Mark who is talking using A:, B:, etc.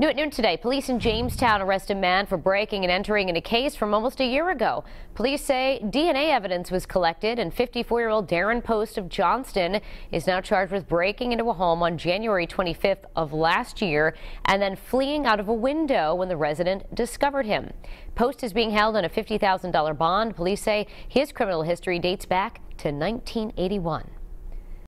A: New at noon today, police in Jamestown arrest a man for breaking and entering in a case from almost a year ago. Police say DNA evidence was collected and 54-year-old Darren Post of Johnston is now charged with breaking into a home on January 25th of last year and then fleeing out of a window when the resident discovered him. Post is being held on a $50,000 bond. Police say his criminal history dates back to 1981.